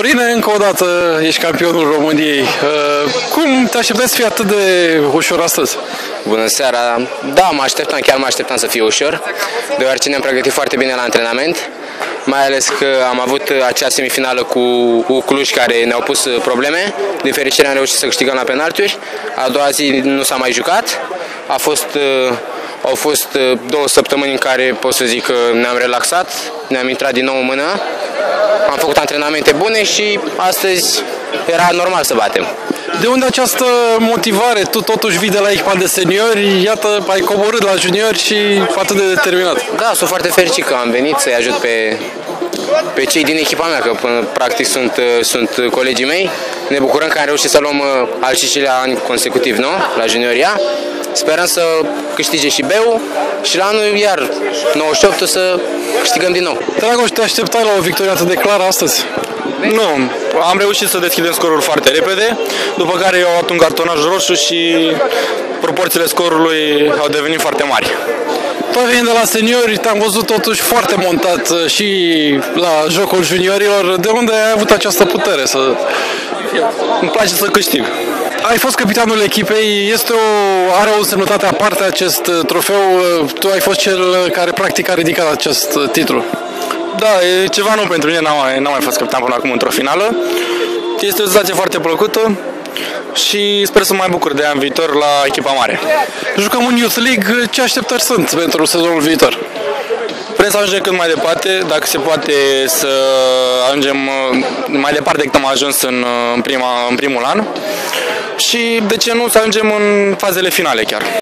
Dorine, încă o dată ești campionul României. Uh, Cum te așteptai să fie atât de ușor astăzi? Bună seara! Da, mă așteptam, chiar mă așteptam să fie ușor, deoarece ne-am pregătit foarte bine la antrenament, mai ales că am avut acea semifinală cu cu Cluj care ne-au pus probleme. Din fericire am reușit să câștigăm la penalturi. A doua zi nu s-a mai jucat. A fost, uh, au fost uh, două săptămâni în care pot să zic că ne-am relaxat, ne-am intrat din nou în mână, am făcut antrenamente bune și astăzi era normal să batem. De unde această motivare? Tu totuși vii de la echipa de seniori, iată, ai coborât la juniori și atât de determinat. Da, sunt foarte fericit că am venit să-i ajut pe, pe cei din echipa mea, că până, practic sunt, uh, sunt colegii mei. Ne bucurăm că am reușit să luăm uh, al cincilea an consecutiv, nu? La junioria. Sperăm să câștige și Beu și la anul iar 98 să câștigăm din nou. Dragoș, te așteptai la o victorie atât de clară astăzi? Nu, am reușit să deschidem scorul foarte repede, după care eu au luat un cartonaj roșu și proporțiile scorului au devenit foarte mari. Tu ai venit de la seniori, te-am văzut totuși foarte montat uh, și la jocul juniorilor. De unde ai avut această putere să... Îmi place să câștig. Ai fost capitanul echipei, este o, are o semnătate aparte acest uh, trofeu. Uh, Tu ai fost cel care practic a ridicat acest uh, titlu. Da, e ceva nou pentru mine, n-am mai, n-am mai fost capitan până acum într-o finală. Este o senzație foarte plăcută și sper să mă mai bucur de an viitor la echipa mare. Jucăm în Youth League, ce așteptări sunt pentru sezonul viitor? Vrem să ajungem cât mai departe, dacă se poate să ajungem uh, mai departe decât am ajuns în, uh, în, prima, în primul an și de ce nu să ajungem în fazele finale chiar.